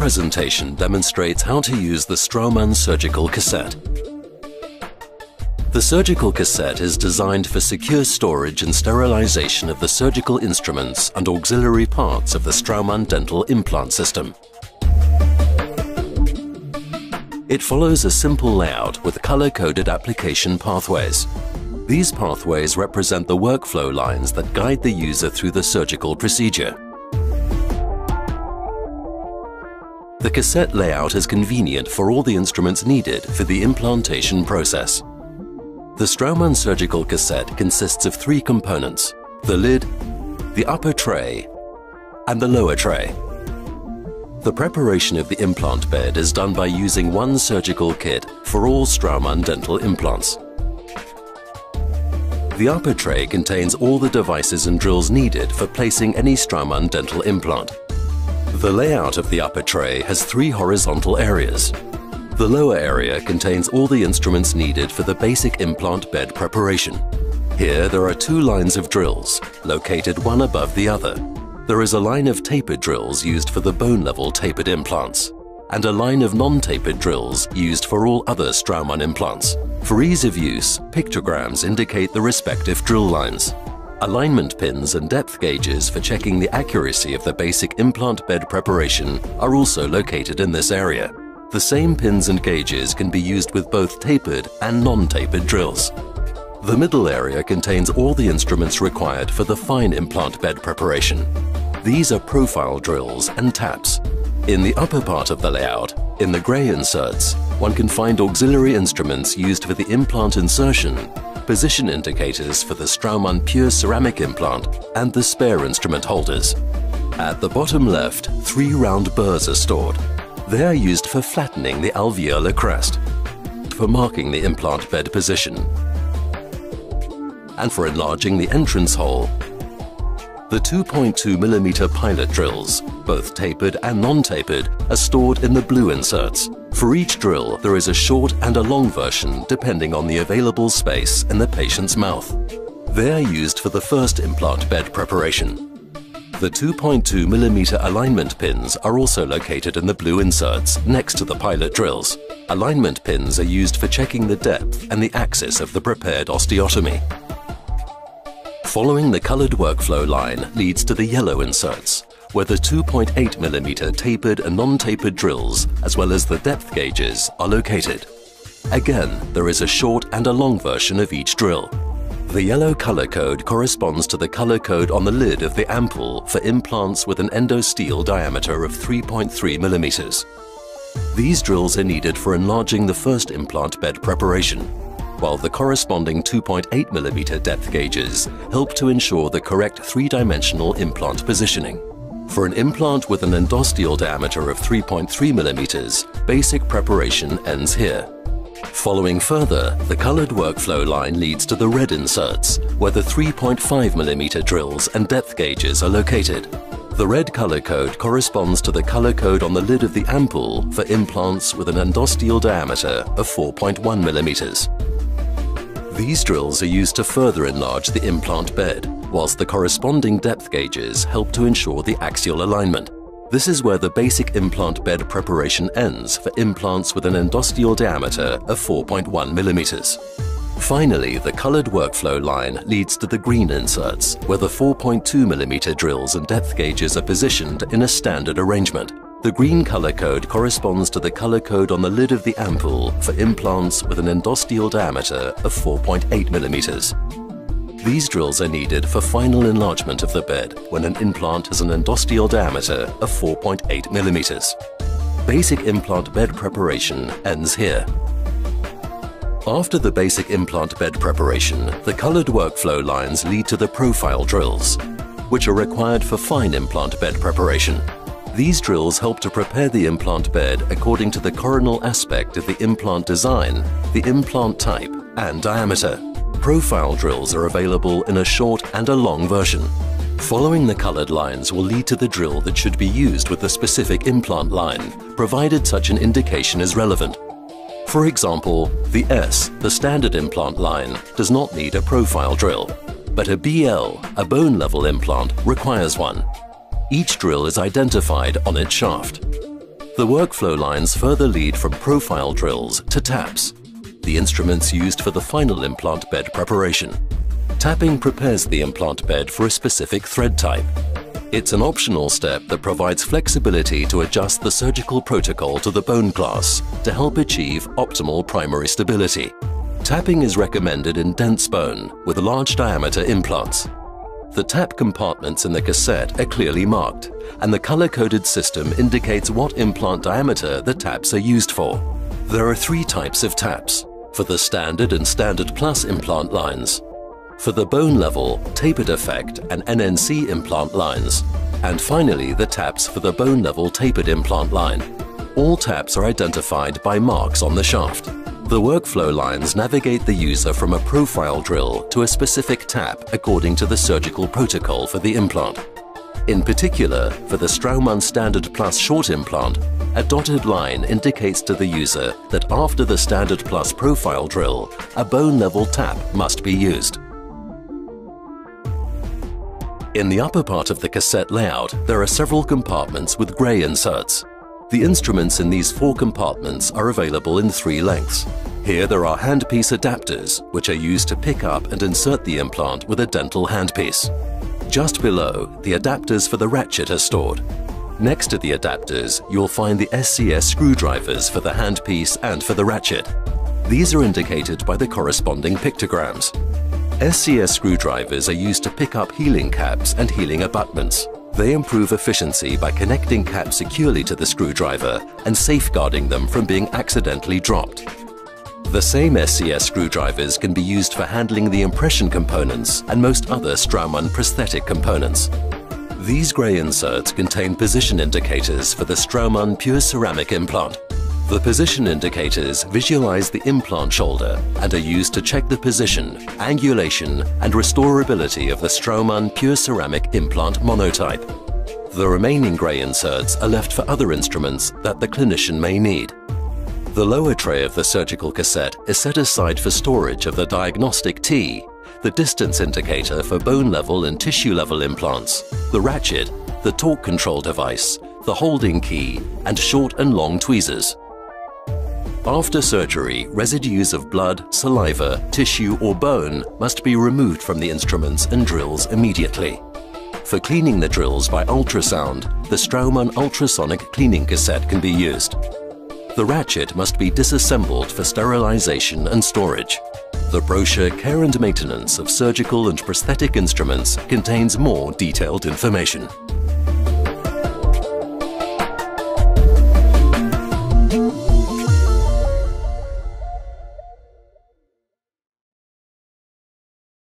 presentation demonstrates how to use the Straumann surgical cassette. The surgical cassette is designed for secure storage and sterilization of the surgical instruments and auxiliary parts of the Straumann dental implant system. It follows a simple layout with color-coded application pathways. These pathways represent the workflow lines that guide the user through the surgical procedure. The cassette layout is convenient for all the instruments needed for the implantation process. The Straumann surgical cassette consists of three components, the lid, the upper tray, and the lower tray. The preparation of the implant bed is done by using one surgical kit for all Straumann dental implants. The upper tray contains all the devices and drills needed for placing any Straumann dental implant. The layout of the upper tray has three horizontal areas. The lower area contains all the instruments needed for the basic implant bed preparation. Here there are two lines of drills, located one above the other, there is a line of tapered drills used for the bone-level tapered implants, and a line of non-tapered drills used for all other Straumann implants. For ease of use, pictograms indicate the respective drill lines. Alignment pins and depth gauges for checking the accuracy of the basic implant bed preparation are also located in this area. The same pins and gauges can be used with both tapered and non-tapered drills. The middle area contains all the instruments required for the fine implant bed preparation. These are profile drills and taps. In the upper part of the layout, in the grey inserts, one can find auxiliary instruments used for the implant insertion, position indicators for the Straumann Pure ceramic implant, and the spare instrument holders. At the bottom left, three round burrs are stored. They are used for flattening the alveolar crest, for marking the implant bed position, and for enlarging the entrance hole. The 2.2mm pilot drills, both tapered and non-tapered, are stored in the blue inserts. For each drill, there is a short and a long version depending on the available space in the patient's mouth. They are used for the first implant bed preparation. The 2.2mm alignment pins are also located in the blue inserts next to the pilot drills. Alignment pins are used for checking the depth and the axis of the prepared osteotomy. Following the coloured workflow line leads to the yellow inserts, where the 2.8mm tapered and non-tapered drills, as well as the depth gauges, are located. Again, there is a short and a long version of each drill. The yellow color code corresponds to the color code on the lid of the ampoule for implants with an endosteal diameter of 3.3 millimeters. These drills are needed for enlarging the first implant bed preparation while the corresponding 2.8mm depth gauges help to ensure the correct three-dimensional implant positioning. For an implant with an endosteal diameter of 3.3mm, basic preparation ends here. Following further, the coloured workflow line leads to the red inserts, where the 3.5mm drills and depth gauges are located. The red color code corresponds to the color code on the lid of the ampoule for implants with an endosteal diameter of 4.1 millimeters. These drills are used to further enlarge the implant bed, whilst the corresponding depth gauges help to ensure the axial alignment. This is where the basic implant bed preparation ends for implants with an endosteal diameter of 4.1 millimeters. Finally, the colored workflow line leads to the green inserts, where the 4.2 millimeter drills and depth gauges are positioned in a standard arrangement. The green color code corresponds to the color code on the lid of the ampoule for implants with an endosteal diameter of 4.8 millimeters. These drills are needed for final enlargement of the bed when an implant has an endosteal diameter of 4.8 millimeters. Basic implant bed preparation ends here. After the basic implant bed preparation, the colored workflow lines lead to the profile drills, which are required for fine implant bed preparation. These drills help to prepare the implant bed according to the coronal aspect of the implant design, the implant type and diameter. Profile drills are available in a short and a long version. Following the colored lines will lead to the drill that should be used with the specific implant line, provided such an indication is relevant. For example, the S, the standard implant line, does not need a profile drill, but a BL, a bone level implant, requires one. Each drill is identified on its shaft. The workflow lines further lead from profile drills to taps, the instruments used for the final implant bed preparation. Tapping prepares the implant bed for a specific thread type. It's an optional step that provides flexibility to adjust the surgical protocol to the bone class to help achieve optimal primary stability. Tapping is recommended in dense bone with large diameter implants. The tap compartments in the cassette are clearly marked and the color-coded system indicates what implant diameter the taps are used for. There are three types of taps, for the standard and standard plus implant lines, for the bone level, tapered effect and NNC implant lines, and finally the taps for the bone level tapered implant line. All taps are identified by marks on the shaft. The workflow lines navigate the user from a profile drill to a specific tap according to the surgical protocol for the implant. In particular, for the Straumann Standard Plus short implant, a dotted line indicates to the user that after the Standard Plus profile drill, a bone-level tap must be used. In the upper part of the cassette layout, there are several compartments with grey inserts. The instruments in these four compartments are available in three lengths. Here there are handpiece adapters, which are used to pick up and insert the implant with a dental handpiece. Just below, the adapters for the ratchet are stored. Next to the adapters, you'll find the SCS screwdrivers for the handpiece and for the ratchet. These are indicated by the corresponding pictograms. SCS screwdrivers are used to pick up healing caps and healing abutments. They improve efficiency by connecting caps securely to the screwdriver and safeguarding them from being accidentally dropped. The same SCS screwdrivers can be used for handling the impression components and most other Straumann prosthetic components. These grey inserts contain position indicators for the Straumann Pure Ceramic implant. The position indicators visualize the implant shoulder and are used to check the position, angulation and restorability of the Straumann Pure Ceramic implant monotype. The remaining grey inserts are left for other instruments that the clinician may need. The lower tray of the surgical cassette is set aside for storage of the diagnostic T, the distance indicator for bone level and tissue level implants, the ratchet, the torque control device, the holding key, and short and long tweezers. After surgery, residues of blood, saliva, tissue or bone must be removed from the instruments and drills immediately. For cleaning the drills by ultrasound, the Straumann ultrasonic cleaning cassette can be used. The ratchet must be disassembled for sterilization and storage. The brochure Care and Maintenance of Surgical and Prosthetic Instruments contains more detailed information.